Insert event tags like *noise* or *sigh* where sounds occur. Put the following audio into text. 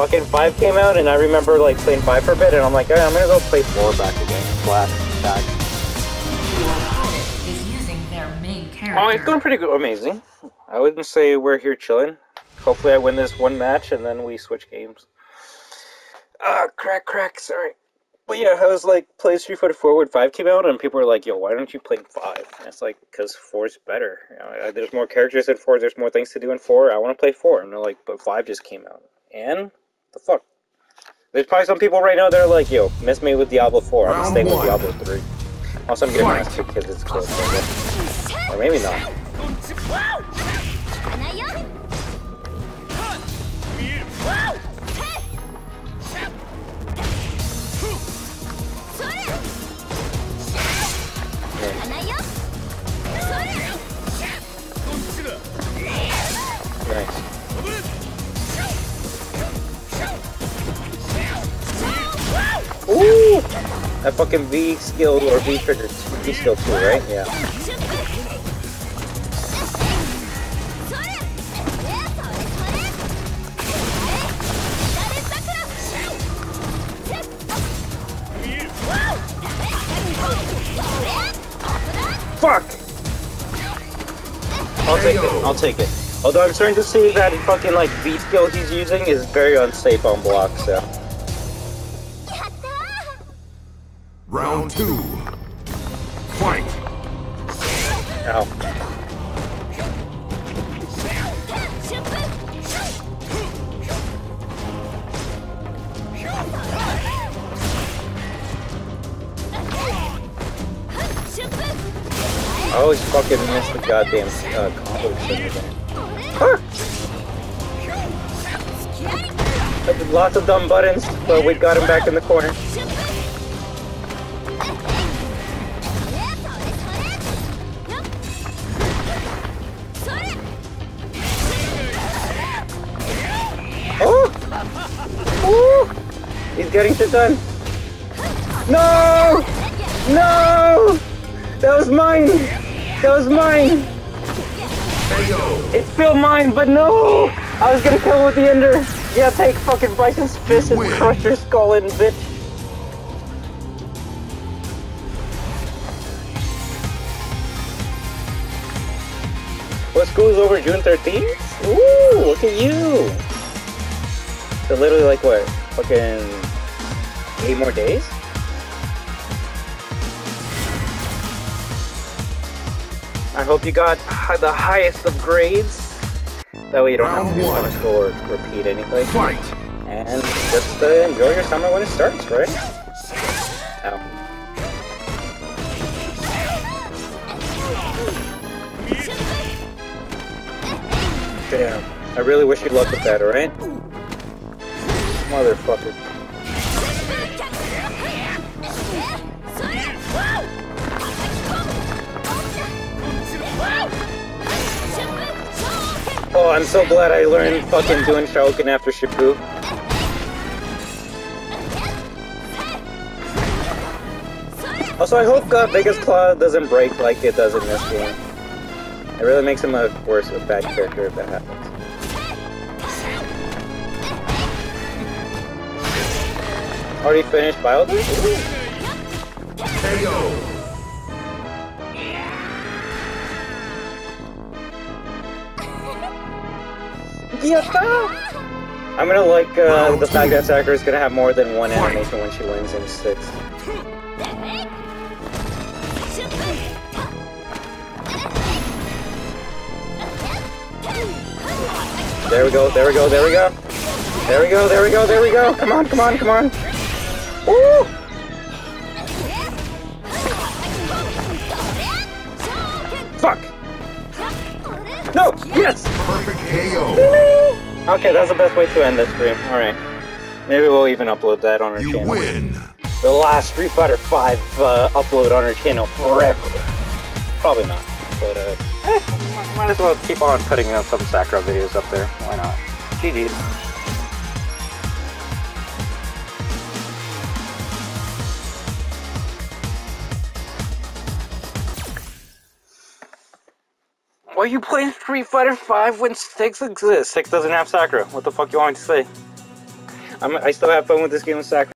fucking 5 came out, and I remember like playing 5 for a bit, and I'm like, hey, I'm gonna go play 4 back again. Black, back. Your opponent is using their main character. Oh, it's going pretty good. Amazing. I wouldn't say we're here chilling. Hopefully, I win this one match, and then we switch games. Ah, crack, crack, sorry. But yeah, I was like, play Street Fighter 4 when 5 came out, and people were like, yo, why don't you play 5? And it's like, because 4 is better. You know, there's more characters in 4, there's more things to do in 4. I want to play 4. And they're like, but 5 just came out. And? The fuck? There's probably some people right now that are like, yo, miss me with Diablo 4. I'm staying with. Diablo 3. Also, I'm getting Fight. Master because it's close. Or maybe not. That fucking V skill or V trigger, V skill too, right? Yeah. Fuck! I'll take it, I'll take it. Although I'm starting to see that fucking like V skill he's using is very unsafe on block, so. Round two. Fight. Ow. I always fucking miss the goddamn uh, combo huh. Lots of dumb buttons, but we got him back in the corner. Oh! He's getting shit done. No! No! That was mine! That was mine! It's still mine, but no! I was gonna kill him with the ender. Yeah, take fucking Bryson's fist and crush your skull in, bitch. What school's over June 13th? Ooh, look at you! So literally like what? Fucking eight more days? I hope you got the highest of grades. That way you don't have to do Round punish or repeat anything. Fight. And just uh, enjoy your summer when it starts, right? Ow. Damn. I really wish you luck with that, alright? Motherfucker. Oh, I'm so glad I learned fucking doing Shoryuken after Shippuden. Also, I hope uh, Vega's Claw doesn't break like it does in this game. It really makes him a worse, a bad character if that happens. Already finished Biodir? KO. I'm gonna like uh, the fact that Sakura is gonna have more than one animation when she wins in six. There we go, there we go, there we go. There we go, there we go, there we go. Come on, come on, come on. Woo! Fuck! No! Yes! Perfect KO. Okay, that's the best way to end this stream. Alright. Maybe we'll even upload that on our You channel. win. The last Street Fighter 5 uh, upload on our channel forever. Probably not. But, uh, eh, *laughs* might as well keep on putting uh, some Sakura videos up there. Why not? GG. Why are you playing Street Fighter 5 when 6 exists? 6 doesn't have Sakura. What the fuck you want me to say? I'm, I still have fun with this game of Sacrifice.